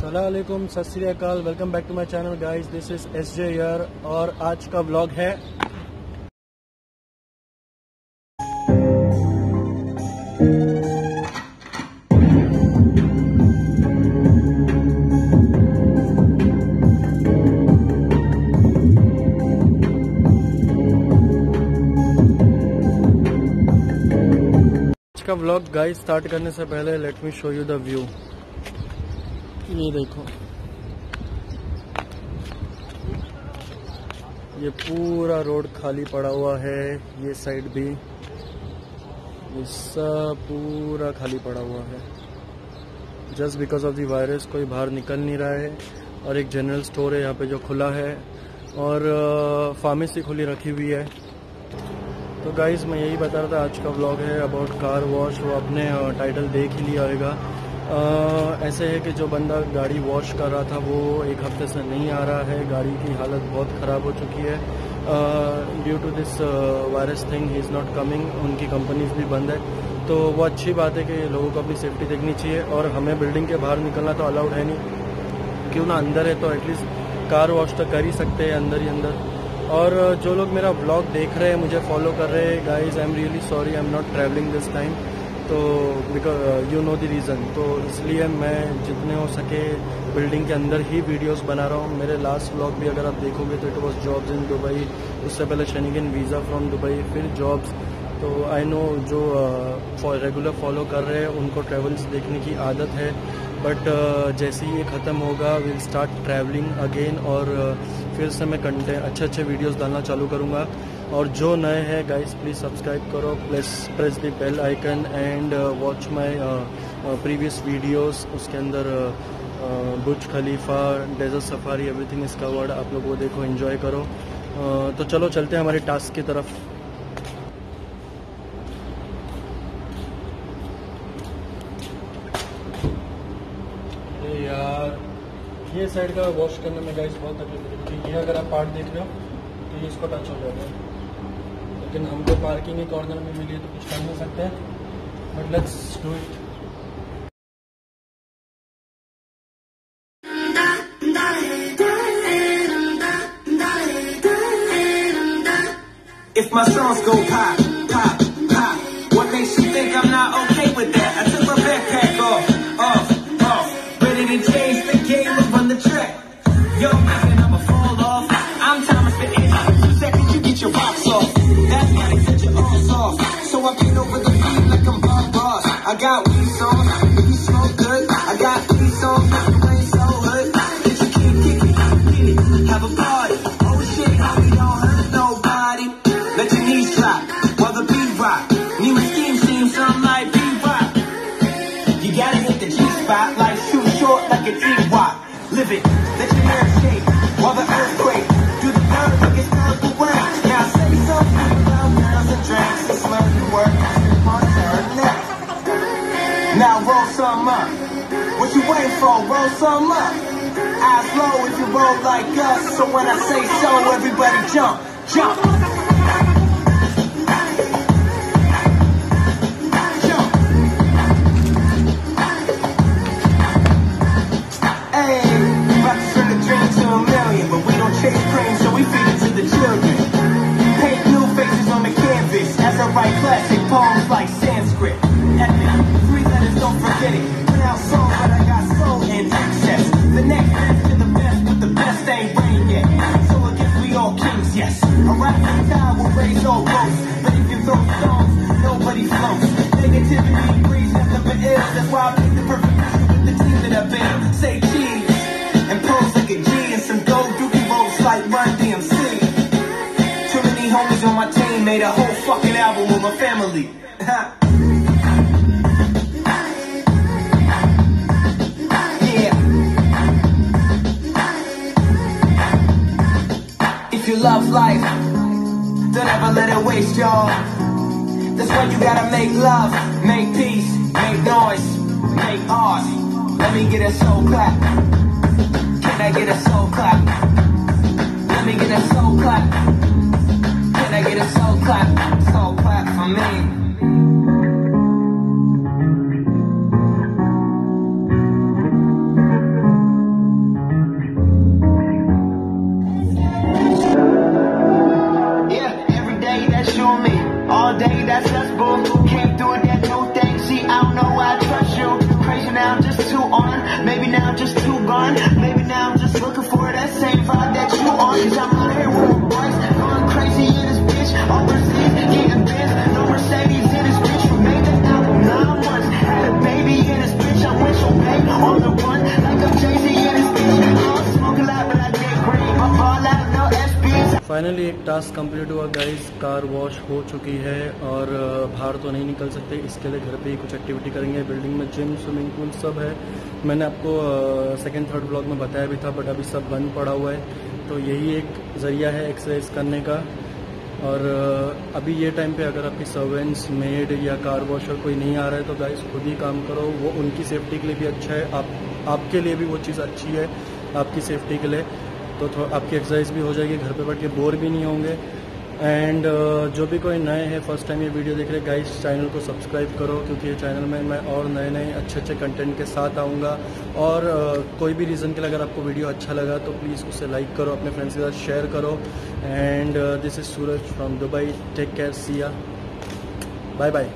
असलम सत श्रीकाल welcome back to my channel guys this is S J यर और आज का ब्लॉग है। आज का ब्लॉग गाइस स्टार्ट करने से पहले let me show you the view ये देखो? ये पूरा रोड खाली पड़ा हुआ है, ये साइड भी। ये सब पूरा खाली पड़ा हुआ है। Just because of the virus कोई बाहर निकल नहीं रहा है और एक जनरल स्टोर है यहाँ पे जो खुला है और फार्मेसी खुली रखी हुई है। तो गाइज़ मैं यही बता रहा था, आज का ब्लॉग है अबाउट कार वॉश वो अपने टाइटल देख ही लिया होगा। Uh, ऐसे है कि जो बंदा गाड़ी वॉश कर रहा था वो एक हफ़्ते से नहीं आ रहा है। गाड़ी की हालत बहुत ख़राब हो चुकी है। Due to this virus thing is not coming उनकी कंपनीज़ भी बंद है। तो वो अच्छी बात है कि लोगों को अपनी सेफ्टी देखनी चाहिए और हमें बिल्डिंग के बाहर निकलना तो अलाउड है नहीं। क्यों ना अंदर है तो एटलीस्ट कार वॉश तो कर ही सकते हैं अंदर ही अंदर। और जो लोग मेरा ब्लॉग देख रहे हैं मुझे फॉलो कर रहे हैं guys I am really sorry I am not travelling this time तो because you know the reason तो इसलिए मैं जितने हो सके बिल्डिंग के अंदर ही वीडियोस बना रहा हूँ। मेरे लास्ट ब्लॉग भी अगर आप देखोगे तो it was jobs in Dubai उससे पहले शनिगन वीज़ा फ्रॉम दुबई फिर जॉब्स तो आई नो जो रेगुलर uh, फॉलो कर रहे हैं उनको ट्रेवल्स देखने की आदत है। बट uh, जैसे ही ये ख़त्म होगा विल स्टार्ट ट्रैवलिंग अगेन और uh, फिर से मैं कंटेंट अच्छे अच्छे वीडियोस डालना चालू करूँगा। और जो नए हैं गाइस प्लीज़ सब्सक्राइब करो plus press the bell icon and watch my previous videos उसके अंदर Burj Khalifa desert safari everything is covered आप लोग वो देखो एंजॉय करो। Uh, तो चलो चलते हैं हमारे टास्क की तरफ़। ये साइड का वॉश करने में गाइस बहुत तकलीफ़ होती है ये अगर आप पार्ट देख रहे हो तो ये इसको टच हो जाता है लेकिन हमको पार्किंग एक कॉर्नर में मिली है तो कुछ कर नहीं सकते। But let's do it If my songs go pop, off. So I beat over the beat like I'm Bob Ross. I got up. Eyes low if you roll like us. So when I say so, everybody jump. Jump. Breeds. That's why I picked the perfect with the team that been. Say cheese and pose like a G and some gold dookie rolls like Run DMC. Too many homies on my team made a whole fucking album with my family. yeah. If you love life, don't ever let it waste, y'all. That's why you gotta make love, make peace, make noise, make art. Let me get a soul clap. Can I get a soul clap? Let me get a soul clap. on. Maybe now I'm just looking for that same vibe that you on. Cause I'm out here with my boys, going crazy in this bitch. All getting bent, no Mercedes in this bitch. We made that album nine months, had a baby in this bitch. I went so bang on the finally एक task complete हुआ guys car wash हो चुकी है और बाहर तो नहीं निकल सकते। इसके लिए घर पे ही कुछ एक्टिविटी करेंगे। बिल्डिंग में जिम स्विमिंग पूल सब है। मैंने आपको सेकंड थर्ड ब्लॉग में बताया भी था बट अभी सब बंद पड़ा हुआ है। तो यही एक ज़रिया है एक्सरसाइज करने का। और अभी ये टाइम पे अगर आपकी सर्वेंट्स मेड या कार वॉशर कोई नहीं आ रहा है तो गाइस खुद ही काम करो। वो उनकी सेफ्टी के लिए भी अच्छा है। आप, आपके लिए भी वो चीज़ अच्छी है, आपकी सेफ्टी के लिए। तो आपकी एक्सरसाइज भी हो जाएगी घर पे बैठ के बोर भी नहीं होंगे। एंड uh, जो भी कोई नए हैं फ़र्स्ट टाइम ये वीडियो देख रहे गाइस चैनल को सब्सक्राइब करो क्योंकि ये चैनल में मैं और नए नए अच्छे अच्छे कंटेंट के साथ आऊँगा। और uh, कोई भी रीज़न के लिए अगर आपको वीडियो अच्छा लगा तो प्लीज़ उसे लाइक करो अपने फ्रेंड्स के साथ शेयर करो। And this is Suraj from Dubai take care see ya bye bye